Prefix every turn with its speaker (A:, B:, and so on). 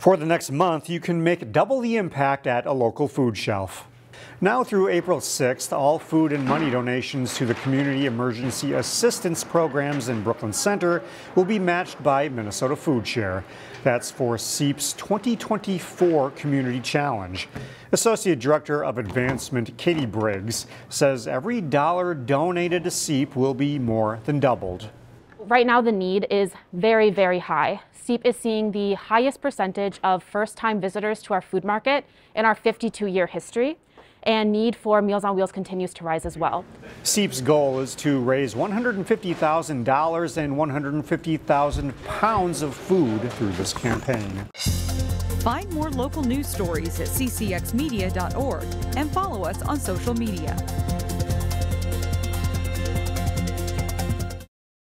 A: For the next month, you can make double the impact at a local food shelf. Now through April 6th, all food and money donations to the Community Emergency Assistance Programs in Brooklyn Center will be matched by Minnesota FoodShare. That's for CEAP's 2024 Community Challenge. Associate Director of Advancement Katie Briggs says every dollar donated to SEEP will be more than doubled.
B: Right now, the need is very, very high. CEAP is seeing the highest percentage of first time visitors to our food market in our 52 year history and need for Meals on Wheels continues to rise as well.
A: CEAP's goal is to raise $150,000 and 150,000 pounds of food through this campaign.
C: Find more local news stories at ccxmedia.org and follow us on social media.